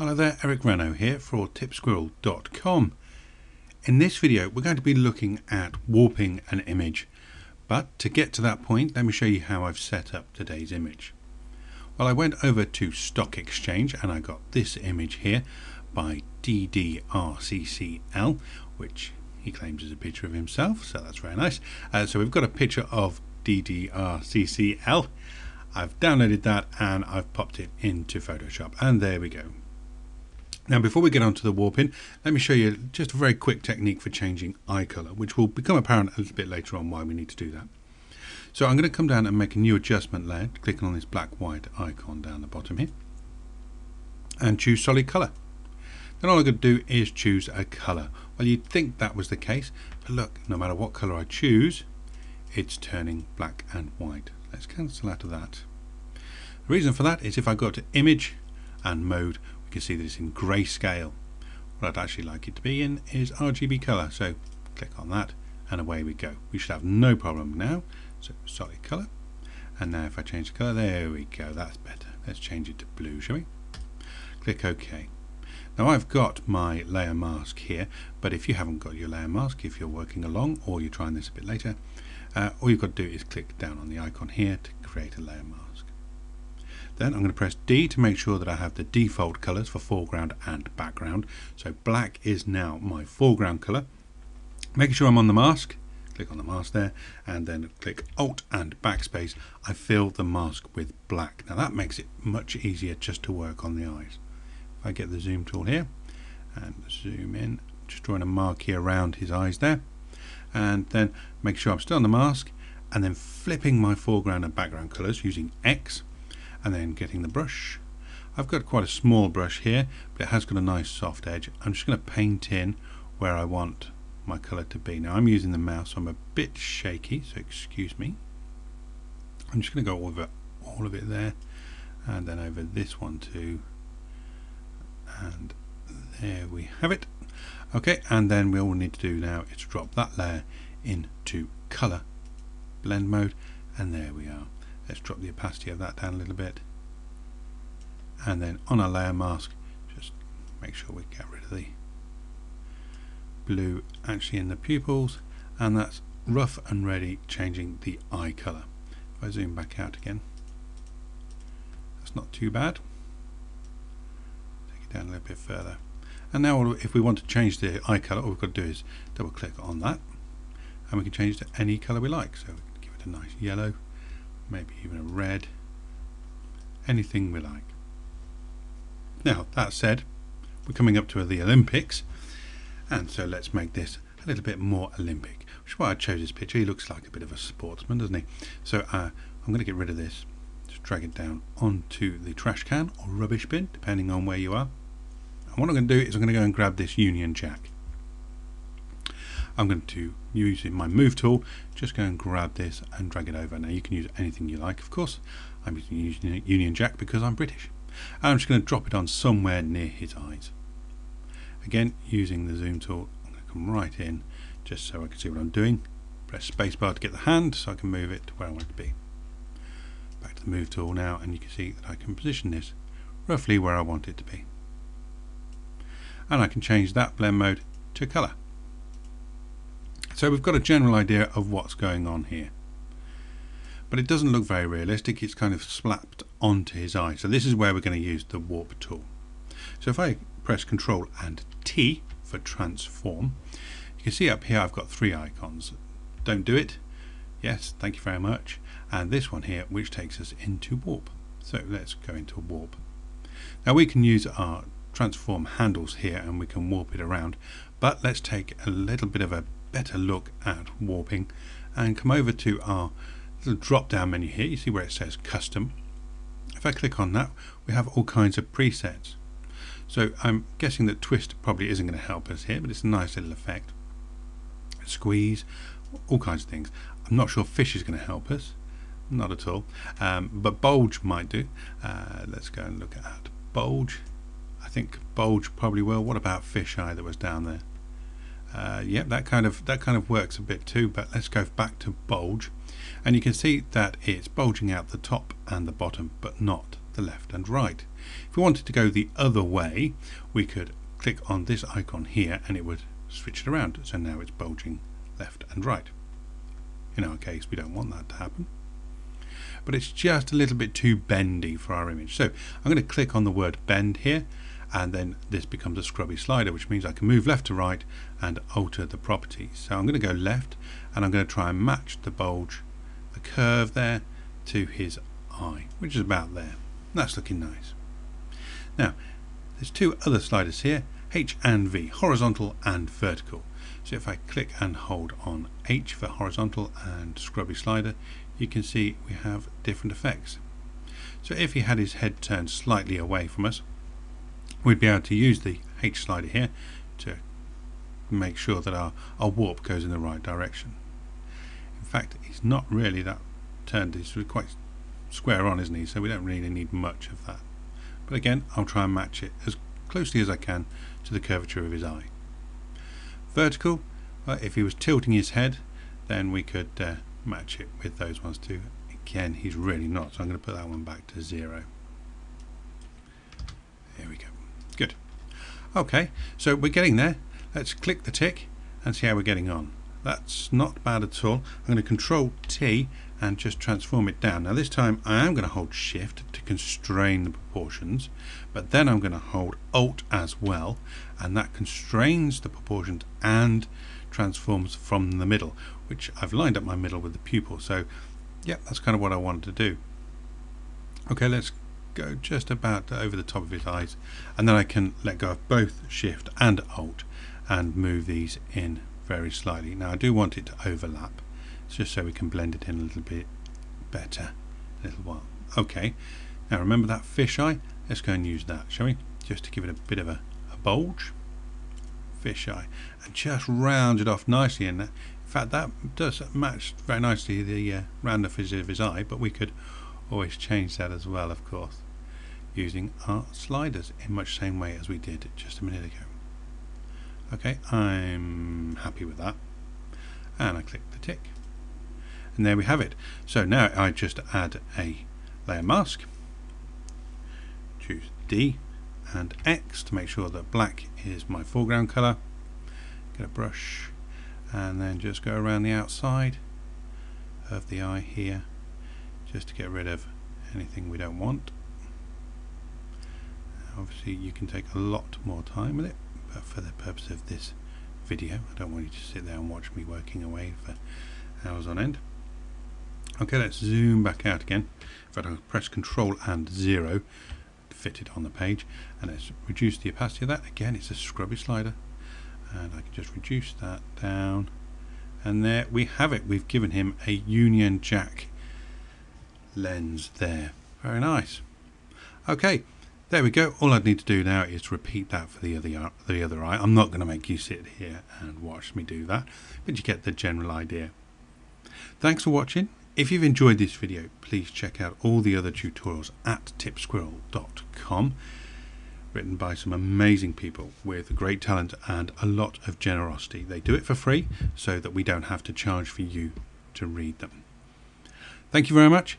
Hello there, Eric Renno here for tipsquirrel.com. In this video we're going to be looking at warping an image but to get to that point let me show you how I've set up today's image. Well I went over to Stock Exchange and I got this image here by DDRCCL which he claims is a picture of himself so that's very nice. Uh, so we've got a picture of DDRCCL I've downloaded that and I've popped it into Photoshop and there we go now before we get on to the warping, let me show you just a very quick technique for changing eye colour, which will become apparent a little bit later on why we need to do that. So I'm going to come down and make a new adjustment layer, clicking on this black white icon down the bottom here, and choose solid colour. Then all I'm going to do is choose a colour. Well you'd think that was the case, but look, no matter what colour I choose, it's turning black and white. Let's cancel out of that. The reason for that is if I go to image and mode you can see that it's in grayscale. What I'd actually like it to be in is RGB color. So click on that and away we go. We should have no problem now. So solid color. And now if I change the color, there we go. That's better. Let's change it to blue, shall we? Click OK. Now I've got my layer mask here, but if you haven't got your layer mask, if you're working along or you're trying this a bit later, uh, all you've got to do is click down on the icon here to create a layer mask. Then I'm going to press D to make sure that I have the default colours for foreground and background. So black is now my foreground colour. Making sure I'm on the mask, click on the mask there, and then click Alt and Backspace. I fill the mask with black. Now that makes it much easier just to work on the eyes. If I get the zoom tool here and zoom in, just drawing a marquee around his eyes there, and then make sure I'm still on the mask, and then flipping my foreground and background colours using X and then getting the brush. I've got quite a small brush here but it has got a nice soft edge. I'm just going to paint in where I want my colour to be. Now I'm using the mouse I'm a bit shaky so excuse me. I'm just going to go over all of it there and then over this one too and there we have it okay and then we all need to do now is drop that layer into color blend mode and there we are let's drop the opacity of that down a little bit. And then on our layer mask just make sure we get rid of the blue actually in the pupils. And that's rough and ready changing the eye color if I zoom back out again that's not too bad. Take it down a little bit further. And now if we want to change the eye color all we've got to do is double click on that. And we can change to any color we like. So give it a nice yellow maybe even a red, anything we like. Now, that said, we're coming up to the Olympics, and so let's make this a little bit more Olympic, which is why I chose this picture. He looks like a bit of a sportsman, doesn't he? So uh, I'm going to get rid of this. Just drag it down onto the trash can or rubbish bin, depending on where you are. And what I'm going to do is I'm going to go and grab this Union Jack. I'm going to use my move tool. Just go and grab this and drag it over. Now you can use anything you like of course. I'm using Union Jack because I'm British. And I'm just going to drop it on somewhere near his eyes. Again using the zoom tool I'm going to come right in just so I can see what I'm doing. Press spacebar to get the hand so I can move it to where I want it to be. Back to the move tool now and you can see that I can position this roughly where I want it to be. And I can change that blend mode to colour so we've got a general idea of what's going on here. But it doesn't look very realistic, it's kind of slapped onto his eye. So this is where we're going to use the warp tool. So if I press Control and T for transform, you can see up here I've got three icons. Don't do it. Yes, thank you very much. And this one here, which takes us into warp. So let's go into warp. Now we can use our transform handles here and we can warp it around, but let's take a little bit of a better look at warping. And come over to our little drop down menu here. You see where it says custom. If I click on that we have all kinds of presets. So I'm guessing that twist probably isn't going to help us here but it's a nice little effect. Squeeze all kinds of things. I'm not sure fish is going to help us. Not at all. Um, but bulge might do. Uh, let's go and look at bulge. I think bulge probably will. What about fish eye that was down there uh, yep that kind of that kind of works a bit too but let's go back to bulge and you can see that it's bulging out the top and the bottom but not the left and right. If we wanted to go the other way, we could click on this icon here and it would switch it around. So now it's bulging left and right. In our case, we don't want that to happen. But it's just a little bit too bendy for our image. So I'm going to click on the word bend here and then this becomes a scrubby slider which means I can move left to right and alter the properties. So I'm going to go left and I'm going to try and match the bulge, the curve there to his eye which is about there. That's looking nice. Now there's two other sliders here H and V, horizontal and vertical. So if I click and hold on H for horizontal and scrubby slider you can see we have different effects. So if he had his head turned slightly away from us we'd be able to use the H slider here to make sure that our, our warp goes in the right direction. In fact, he's not really that turned, he's quite square on, isn't he? So we don't really need much of that. But again, I'll try and match it as closely as I can to the curvature of his eye. Vertical, well, if he was tilting his head, then we could uh, match it with those ones too. Again, he's really not, so I'm going to put that one back to zero. There we go. Good. Okay, so we're getting there. Let's click the tick and see how we're getting on. That's not bad at all. I'm going to control T and just transform it down. Now this time I am going to hold shift to constrain the proportions, but then I'm going to hold alt as well, and that constrains the proportions and transforms from the middle, which I've lined up my middle with the pupil. So yeah, that's kind of what I wanted to do. Okay, let's go just about over the top of his eyes and then I can let go of both shift and alt and move these in very slightly. Now I do want it to overlap just so we can blend it in a little bit better a little while. Okay now remember that fisheye? Let's go and use that shall we? Just to give it a bit of a, a bulge. Fisheye. And just round it off nicely in there in fact that does match very nicely the uh, round of his, of his eye but we could always change that as well of course using our sliders in much same way as we did just a minute ago. Okay I'm happy with that. And I click the tick. And there we have it. So now I just add a layer mask choose D and X to make sure that black is my foreground color. Get a brush and then just go around the outside of the eye here just to get rid of anything we don't want. Obviously you can take a lot more time with it but for the purpose of this video I don't want you to sit there and watch me working away for hours on end. Okay let's zoom back out again. If I press control and zero to fit it on the page and let's reduce the opacity of that. Again it's a scrubby slider and I can just reduce that down. And there we have it. We've given him a Union Jack lens there. Very nice. Okay, there we go. All I need to do now is repeat that for the other, the other eye. I'm not going to make you sit here and watch me do that, but you get the general idea. Thanks for watching. If you've enjoyed this video, please check out all the other tutorials at tipsquirrel.com written by some amazing people with great talent and a lot of generosity. They do it for free so that we don't have to charge for you to read them. Thank you very much